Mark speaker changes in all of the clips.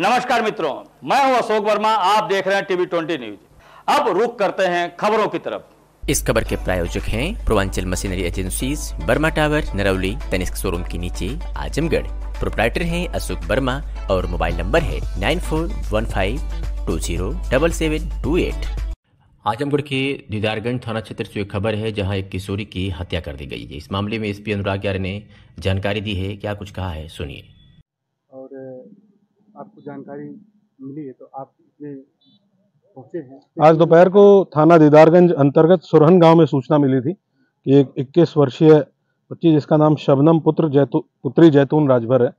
Speaker 1: नमस्कार मित्रों मैं हूँ अशोक वर्मा आप देख रहे हैं टीवी ट्वेंटी न्यूज़। अब रुक करते हैं खबरों की तरफ़।
Speaker 2: इस खबर के प्रायोजक हैं Purvanchal machinery agencies Barma tower Narauli Tanishq showroom के नीचे आजमगढ़। प्रोप्राइटर हैं अशोक वर्मा और मोबाइल नंबर है nine four one five two zero double seven two eight. Azamgarh के दीदारगंज थाना क्षेत्र से एक खबर है जहाँ एक किशोरी की हत्या कर दी गई है। इस मामले में एसपी अनुराग यार ने जानकारी दी है। क्या कुछ कहा है सुनिए।
Speaker 3: आपको जानकारी मिली है तो आप इसमें पहुँचे हैं।
Speaker 4: आज दोपहर को थाना दीदारगंज अंतर्गत सुरहन गाँव में सूचना मिली थी कि एक 21 वर्षीय बच्ची जिसका नाम शबनम पुत्र जैतू पुत्री जैतून राजभर है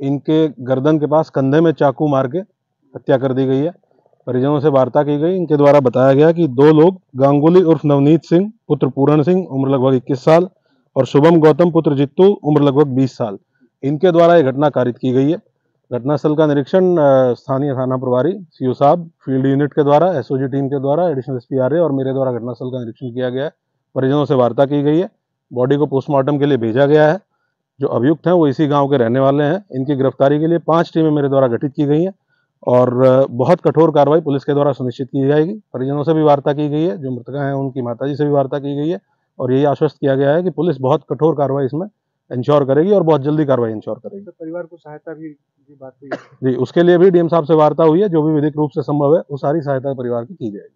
Speaker 4: इनके गर्दन के पास कंधे में चाकू मार के हत्या कर दी गई है। परिजनों से वार्ता की गई। इनके द्वारा बताया गया कि दो लोग गांगुली उर्फ़ नवनीत सिंह पुत्र पूरण सिंह उम्र लगभग इक्कीस साल और शुभम गौतम पुत्र जित्तू उम्र लगभग बीस साल। इनके द्वारा ये घटना कारित की गई है। घटनास्थल का निरीक्षण स्थानीय थाना प्रभारी सीओ साहब, फ़ील्ड यूनिट के द्वारा, एसओजी टीम के द्वारा, एडिशनल आर और मेरे द्वारा घटनास्थल का निरीक्षण किया गया है। परिजनों से वार्ता की गई है। बॉडी को पोस्टमार्टम के लिए भेजा गया है। जो अभियुक्त हैं, वो इसी गाँव के रहने वाले हैं। इनकी गिरफ्तारी के लिए पाँच टीमें मेरे द्वारा गठित की गई हैं और बहुत कठोर कार्रवाई पुलिस के द्वारा सुनिश्चित की जाएगी। परिजनों से भी वार्ता की गई है। जो मृतका हैं, उनकी माताजी से भी वार्ता की गई है और यही आश्वस्त किया गया है कि पुलिस बहुत कठोर कार्रवाई इसमें इंश्योर करेगी और बहुत जल्दी कार्रवाई इंश्योर करेगी।
Speaker 3: तो परिवार को सहायता भी की बात हुई।
Speaker 4: जी उसके लिए भी डीएम साहब से वार्ता हुई है जो भी विधिक रूप से संभव है वो सारी सहायता परिवार की की जाएगी।